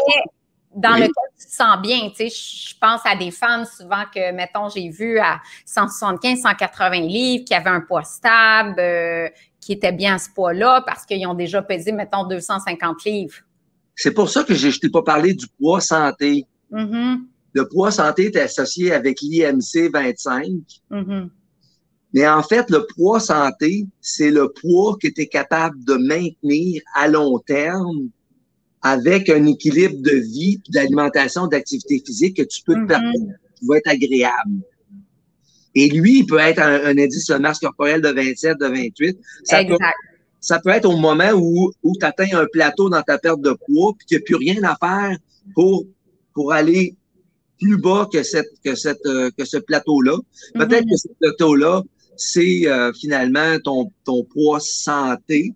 dans lequel tu te sens bien. Tu sais, je pense à des femmes souvent que, mettons, j'ai vu à 175, 180 livres, qui avaient un poids stable, euh, qui étaient bien à ce poids-là parce qu'ils ont déjà pesé, mettons, 250 livres. C'est pour ça que je ne t'ai pas parlé du poids santé. Mm-hmm. Le poids santé est associé avec l'IMC 25. Mm-hmm. Mais en fait, le poids santé, c'est le poids que tu es capable de maintenir à long terme avec un équilibre de vie, d'alimentation, d'activité physique que tu peux te mm-hmm. permettre, qui va être agréable. Et lui, il peut être un, indice de masse corporelle de 27, de 28. Ça exact. Peut, ça peut être au moment où, où tu atteins un plateau dans ta perte de poids, puis qu'il n'y a plus rien à faire pour, pour aller plus bas que cette que cette euh, que ce plateau-là. Peut-être mm-hmm. que ce plateau-là, c'est euh, finalement ton ton poids santé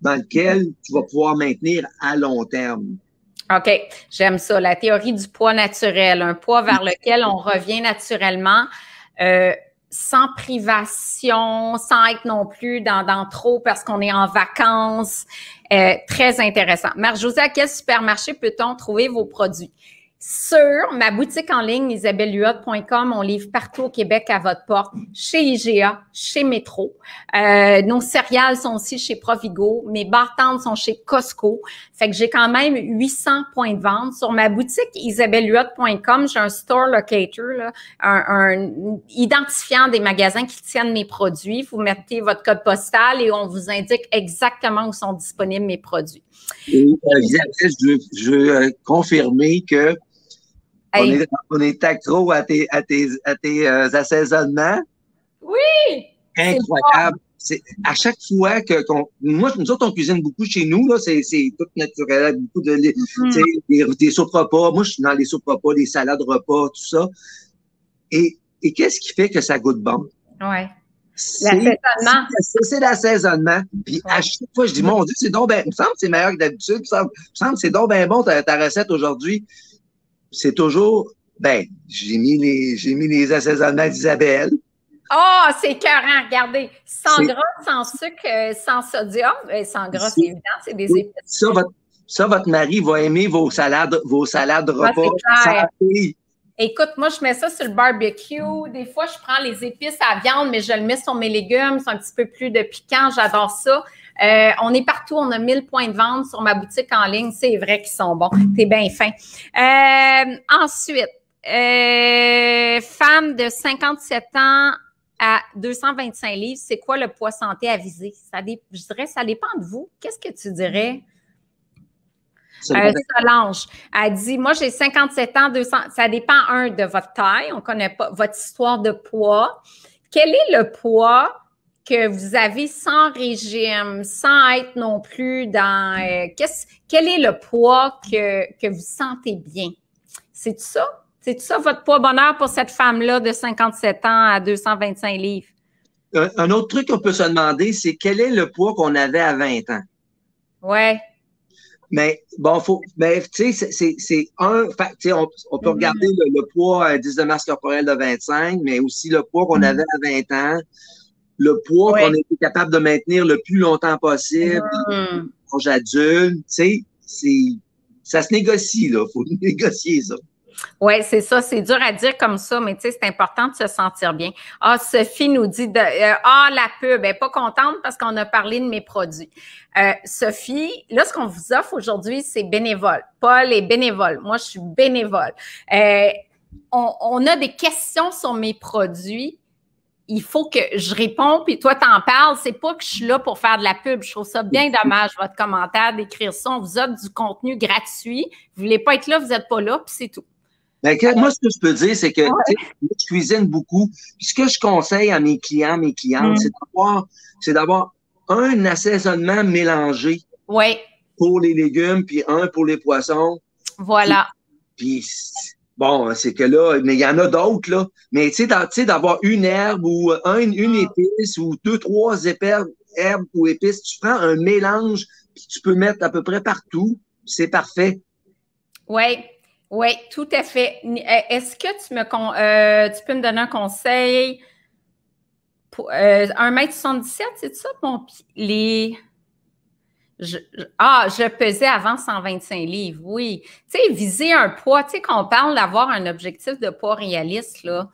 dans lequel tu vas pouvoir maintenir à long terme. OK, j'aime ça. La théorie du poids naturel, un poids vers lequel on revient naturellement. Euh, sans privation, sans être non plus dans, dans trop parce qu'on est en vacances. Euh, très intéressant. Marc-José, à quel supermarché peut-on trouver vos produits? Sur ma boutique en ligne, isabelluot.com. On livre partout au Québec à votre porte, chez IGA, chez Métro. Euh, nos céréales sont aussi chez Provigo. Mes bartendes sont chez Costco. Fait que j'ai quand même 800 points de vente. Sur ma boutique isabelluot.com, j'ai un store locator, un, identifiant des magasins qui tiennent mes produits. Vous mettez votre code postal et on vous indique exactement où sont disponibles mes produits. Et, euh, je veux euh, confirmer que on, est, accro à tes, à tes, à tes euh, assaisonnements. Oui! Incroyable. C'est à chaque fois que moi nous autres on cuisine beaucoup chez nous là c'est tout naturel beaucoup de mm-hmm. des, soupes repas moi je suis dans les soupes repas les salades repas tout ça et, et qu'est-ce qui fait que ça goûte bon? Ouais L'assaisonnement. C'est l'assaisonnement. Puis à chaque fois, je dis, mon Dieu, c'est donc bien. Il me semble que c'est meilleur que d'habitude. Il me semble que c'est donc bien bon ta recette aujourd'hui c'est toujours Ben, j'ai mis les, j'ai mis les assaisonnements d'Isabelle. Oh, c'est écœurant, regardez. Sans gras, sans sucre, euh, sans sodium. Euh, sans gras, c'est évident, c'est des épices. Ça votre, ça, votre mari va aimer vos salades, vos salades ah, repas. Écoute, moi, je mets ça sur le barbecue. Des fois, je prends les épices à viande, mais je le mets sur mes légumes. C'est un petit peu plus de piquant. J'adore ça. Euh, on est partout. On a 1000 points de vente sur ma boutique en ligne. C'est vrai qu'ils sont bons. T'es bien fin. Euh, ensuite, euh, femme de 57 ans à 225 livres, c'est quoi le poids santé à viser? Ça je dirais, ça dépend de vous. Qu'est-ce que tu dirais? Euh, Solange, elle dit Moi, j'ai 57 ans, 200. Ça dépend, un, de votre taille. On ne connaît pas votre histoire de poids. Quel est le poids que vous avez sans régime, sans être non plus dans. Euh, quel est le poids que, que vous sentez bien? C'est ça? C'est ça votre poids bonheur pour cette femme-là de 57 ans à 225 livres? Un, autre truc qu'on peut se demander, c'est quel est le poids qu'on avait à 20 ans? Ouais. Mais bon, faut, mais tu sais, c'est un, tu on, on peut mm-hmm. regarder le, poids à 10 de masse corporelle de 25, mais aussi le poids qu'on avait à 20 ans, le poids qu'on était capable de maintenir le plus longtemps possible, mm adulte, tu sais, ça se négocie, là. Faut <laughs> négocier ça. Oui, c'est ça. C'est dur à dire comme ça, mais tu sais, c'est important de se sentir bien. Ah, Sophie nous dit de, euh, Ah, la pub, elle n'est pas contente parce qu'on a parlé de mes produits. Euh, Sophie, là, ce qu'on vous offre aujourd'hui, c'est bénévole. Paul est bénévole. Moi, je suis bénévole. Euh, on, on, a des questions sur mes produits. Il faut que je réponds, puis toi, t'en parles. C'est pas que je suis là pour faire de la pub. Je trouve ça bien <laughs> dommage, votre commentaire, d'écrire ça. On vous offre du contenu gratuit. Vous voulez pas être là, vous n'êtes pas là, puis c'est tout. Ben, moi, ce que je peux dire, c'est que je cuisine beaucoup. ce que je conseille à mes clients, mes clientes, mm. c'est d'avoir, un assaisonnement mélangé. Pour les légumes, puis un pour les poissons. Voilà. Puis, bon, c'est que là, mais il y en a d'autres, là. Mais tu sais, d'avoir une herbe ou une ah. épice ou deux, trois herbes ou épices, tu prends un mélange, puis tu peux mettre à peu près partout. C'est parfait. Oui. Oui, tout à fait. Euh, est-ce que tu me euh, tu peux me donner un conseil? Pour, euh, 1m77, c'est ça, mon les. Ah, je pesais avant 125 livres, oui. Tu sais, viser un poids, tu sais, qu'on parle d'avoir un objectif de poids réaliste, là,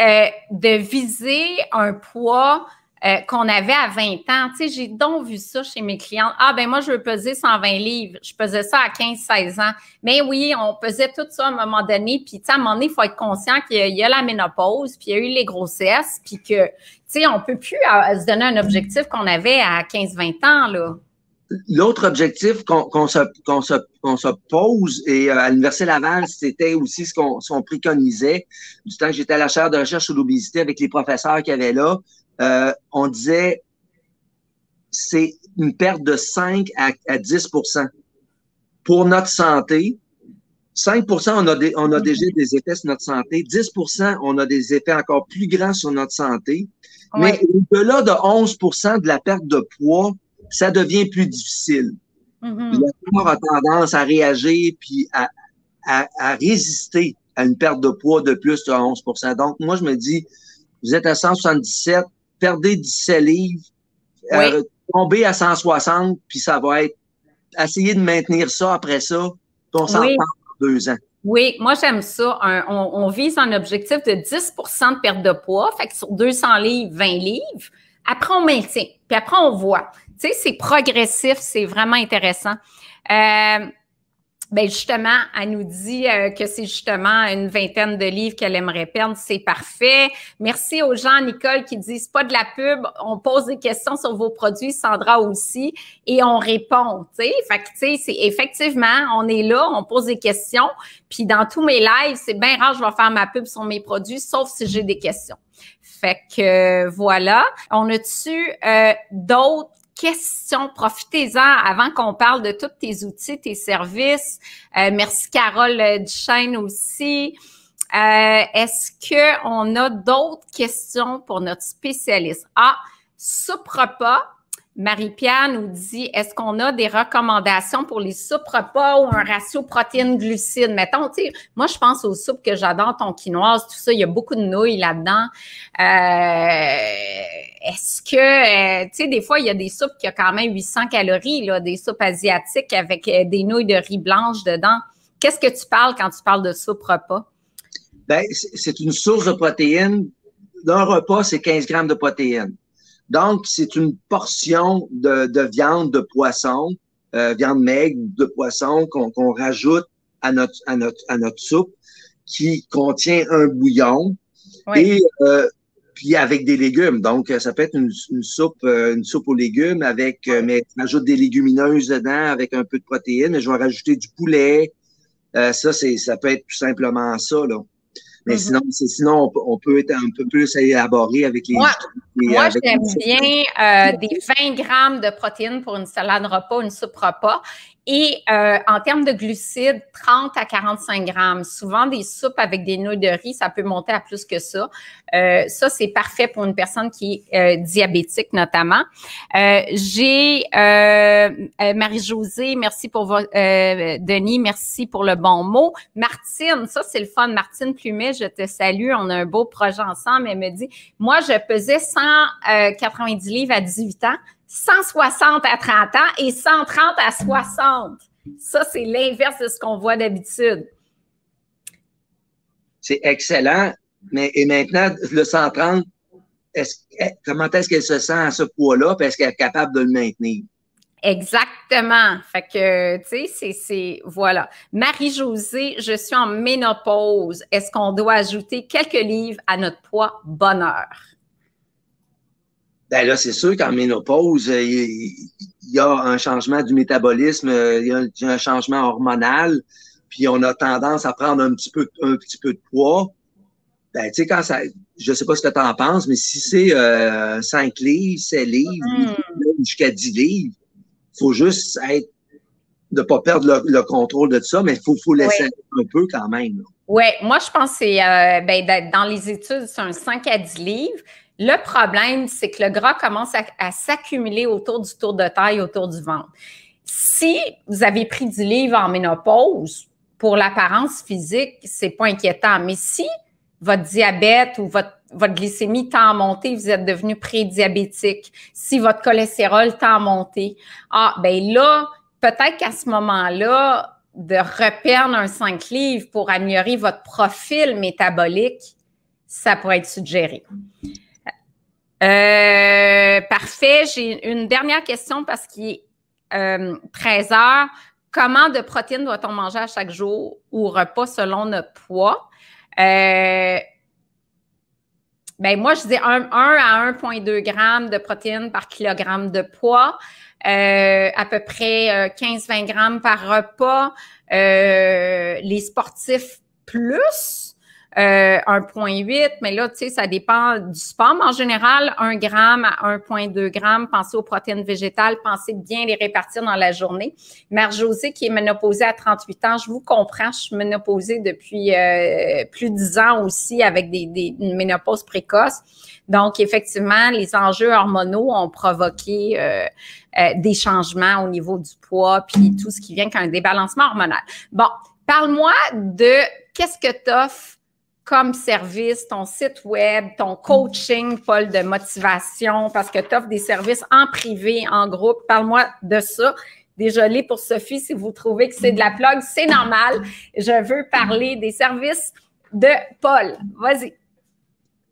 euh, de viser un poids euh, qu'on avait à 20 ans. Tu sais, j'ai donc vu ça chez mes clients. Ah, ben moi, je veux peser 120 livres. Je pesais ça à 15-16 ans. Mais oui, on pesait tout ça à un moment donné. Puis, tu sais, à un moment donné, il faut être conscient qu'il y, a la ménopause, puis il y a eu les grossesses, puis que, tu sais, on peut plus euh, se donner un objectif qu'on avait à 15-20 ans, là. L'autre objectif qu'on se, se, pose, et euh, à l'Université Laval, c'était aussi ce qu'on préconisait, du temps que j'étais à la chaire de recherche sur l'obésité avec les professeurs qu'il y avait là, euh, on disait c'est une perte de 5 à, 10% pour notre santé. 5% on a, on a déjà des effets sur notre santé. 10% on a des effets encore plus grands sur notre santé. Mais au-delà de 11% de la perte de poids, ça devient plus difficile. Mm-hmm. Le corps a tendance à réagir puis à, à, résister à une perte de poids de plus de 11% Donc, moi, je me dis, vous êtes à 177, perdez 17 livres, euh, tombez à 160, puis ça va être essayer de maintenir ça après ça, puis on s'en parle deux ans. Oui, moi j'aime ça. on, vise un objectif de 10% de perte de poids, fait que sur 200 livres, 20 livres. Après, on maintient, puis après, on voit. C'est progressif, c'est vraiment intéressant. Euh, ben justement, elle nous dit euh, que c'est justement une vingtaine de livres qu'elle aimerait perdre. C'est parfait. Merci aux gens, Nicole, qui disent pas de la pub. On pose des questions sur vos produits, Sandra aussi, et on répond. C'est effectivement, on est là, on pose des questions. Puis dans tous mes lives, c'est bien rare, je vais faire ma pub sur mes produits, sauf si j'ai des questions. Fait que voilà. On a-tu euh, d'autres questions. Profitez-en avant qu'on parle de tous tes outils, tes services. Euh, merci Carole Duchesne aussi. Euh, est-ce qu'on a d'autres questions pour notre spécialiste? Ah, Suprapa Marie-Pierre nous dit est-ce qu'on a des recommandations pour les soupes repas ou un ratio protéines-glucides? Mettons, tu moi, je pense aux soupes que j'adore, ton quinoise, tout ça. Il y a beaucoup de nouilles là-dedans. Euh, est-ce que, euh, tu sais, des fois, il y a des soupes qui ont quand même 800 calories, là, des soupes asiatiques avec euh, des nouilles de riz blanche dedans. Qu'est-ce que tu parles quand tu parles de soupe repas? Ben, c'est une source de protéines. D'un repas, c'est 15 grammes de protéines. Donc, c'est une portion de, viande de poisson, euh, viande maigre de poisson qu'on rajoute à notre, à, notre, à notre soupe qui contient un bouillon et euh, puis avec des légumes. Donc, ça peut être une, soupe, euh, une soupe aux légumes avec, mais on ajoute des légumineuses dedans avec un peu de protéines. Je vais rajouter du poulet. ça, c'est, ça peut être tout simplement ça, là. Mais mm-hmm. sinon, sinon on, peut être un peu plus élaboré avec les. Moi, moi j'aime bien euh, des 20 grammes de protéines pour une salade repas, une soupe repas. Et euh, en termes de glucides, 30 à 45 grammes. Souvent, des soupes avec des nouilles de riz, ça peut monter à plus que ça. Euh, ça, c'est parfait pour une personne qui est euh, diabétique notamment. J'ai Marie-Josée, merci pour votre Denis, merci pour le bon mot. Martine, ça c'est le fun. Martine Plumet, je te salue. On a un beau projet ensemble. Elle me dit, moi, je pesais 190 livres à 18 ans. 160 à 30 ans et 130 à 60. Ça, c'est l'inverse de ce qu'on voit d'habitude. C'est excellent. Mais et maintenant, le 130, comment est-ce qu'elle se sent à ce poids-là? Est-ce qu'elle est capable de le maintenir? Exactement. Fait que, tu sais, c'est, voilà. Marie-Josée, je suis en ménopause. Est-ce qu'on doit ajouter quelques livres à notre poids bonheur? Ben là, c'est sûr qu'en ménopause, euh, il y a un changement du métabolisme, euh, il y a un changement hormonal, puis on a tendance à prendre un petit peu, un petit peu de poids. Ben, tu sais, quand ça, je sais pas ce que tu en penses, mais si c'est euh, 5 livres, 7 livres, mm. jusqu'à 10 livres, faut juste être, de pas perdre le, contrôle de ça, mais il faut, faut laisser un peu quand même. Oui, moi, je pense que c'est, euh, ben, dans les études, c'est un 5 à 10 livres. Le problème, c'est que le gras commence à, s'accumuler autour du tour de taille, autour du ventre. Si vous avez pris du livre en ménopause, pour l'apparence physique, c'est pas inquiétant. Mais si votre diabète ou votre, glycémie tend à monter, vous êtes devenu prédiabétique, si votre cholestérol tend à monter, ah, ben là, peut-être qu'à ce moment-là, de reperdre un 5 livres pour améliorer votre profil métabolique, ça pourrait être suggéré. Euh, parfait. J'ai une dernière question parce qu'il est 13 euh, heures. Comment de protéines doit-on manger à chaque jour ou repas selon notre poids? Euh, ben moi, je dis 1, à 1,2 grammes de protéines par kilogramme de poids, à peu près 15-20 grammes par repas. les sportifs plus, 1,8, euh, mais là, tu sais, ça dépend du sport. Mais en général, 1 gramme à 1,2 grammes. Pensez aux protéines végétales, pensez bien les répartir dans la journée. Mère Josée, qui est ménopausée à 38 ans, je vous comprends, je suis ménopausée depuis euh, plus de 10 ans aussi avec des, des, une ménopause précoce. Donc, effectivement, les enjeux hormonaux ont provoqué euh, des changements au niveau du poids, puis tout ce qui vient qu'un débalancement hormonal. Bon, parle-moi de qu'est-ce que tu offres comme service, ton site web, ton coaching, Paul, de motivation, parce que tu offres des services en privé, en groupe. Parle-moi de ça. Désolée pour Sophie, si vous trouvez que c'est de la plug, c'est normal. Je veux parler des services de Paul. Vas-y.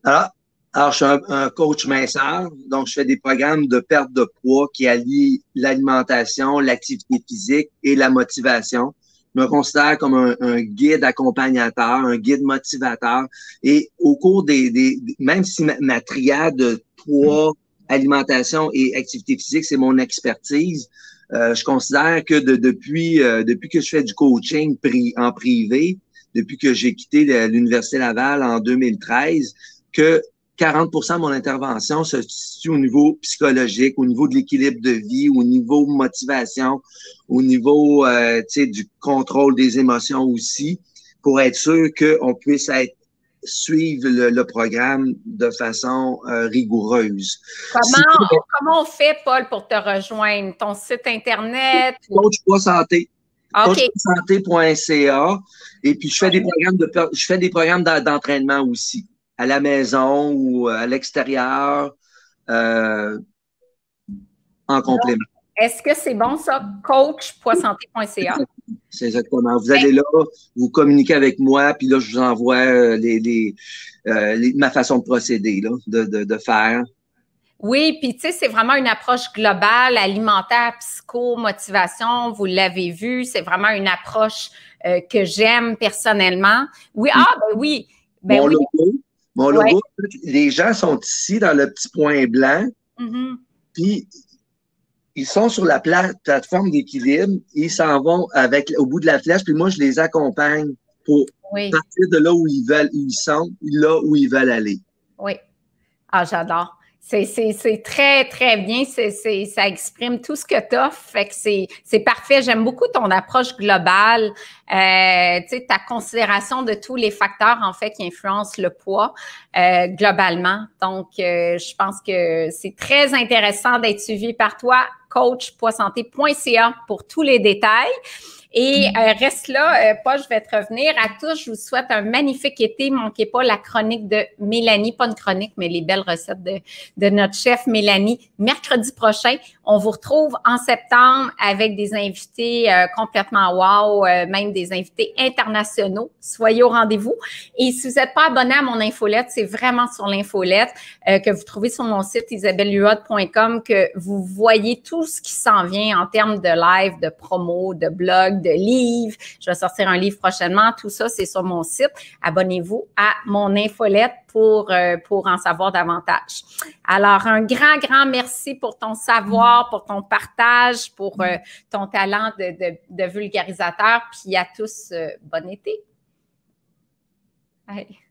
Alors, alors, je suis un, coach minceur, donc je fais des programmes de perte de poids qui allient l'alimentation, l'activité physique et la motivation me considère comme un, guide accompagnateur, un guide motivateur. Et au cours des, des même si ma, triade de poids, alimentation et activité physique, c'est mon expertise, euh, je considère que de, depuis, euh, depuis que je fais du coaching pri, en privé, depuis que j'ai quitté l'Université Laval en 2013, que 40% de mon intervention se situe au niveau psychologique, au niveau de l'équilibre de vie, au niveau motivation, au niveau euh, du contrôle des émotions aussi, pour être sûr qu'on puisse être suivre le, programme de façon euh, rigoureuse. Comment, on fait, Paul, pour te rejoindre? Ton site Internet? Coach Santé. Okay. Coachsanté.ca. Et puis, je fais des programmes de, je fais des programmes d'entraînement aussi, à la maison ou à l'extérieur, euh, en complément. Est-ce que c'est bon ça? Coach.santé.ca. <laughs> C'est exactement. Vous allez là, vous communiquez avec moi, puis là, je vous envoie euh, euh, les, ma façon de procéder, là, de, de, faire. Oui, puis tu sais, c'est vraiment une approche globale, alimentaire, psycho, motivation. Vous l'avez vu, c'est vraiment une approche euh, que j'aime personnellement. Oui, ah ben oui. Ben mon logo, mon logo, les gens sont ici dans le petit point blanc. Mm-hmm. Puis ils sont sur la plateforme d'équilibre, ils s'en vont avec au bout de la flèche, puis moi, je les accompagne pour partir de là où ils veulent, où ils sont, là où ils veulent aller. Oui. Ah, j'adore. C'est très, très bien. C'est ça exprime tout ce que tu offres. Fait que c'est parfait. J'aime beaucoup ton approche globale, euh, ta considération de tous les facteurs, en fait, qui influencent le poids euh, globalement. Donc, euh, je pense que c'est très intéressant d'être suivi par toi, coachpoissanté.ca pour tous les détails. Et mm. euh, reste là, euh, Paul, je vais te revenir. À tous, je vous souhaite un magnifique été. Manquez pas la chronique de Mélanie, pas une chronique, mais les belles recettes de, de notre chef Mélanie. Mercredi prochain, on vous retrouve en septembre avec des invités euh, complètement wow, euh, même des invités internationaux. Soyez au rendez-vous. Et si vous n'êtes pas abonné à mon infolette, c'est vraiment sur l'infolette que vous trouvez sur mon site isabelluod.com que vous voyez tout ce qui s'en vient en termes de live, de promo, de blog, de livres. Je vais sortir un livre prochainement. Tout ça, c'est sur mon site. Abonnez-vous à mon infolette pour, euh, pour en savoir davantage. Alors, un grand, grand merci pour ton savoir, pour ton partage, pour euh, ton talent de, de, vulgarisateur. Puis à tous, euh, bon été. Bye.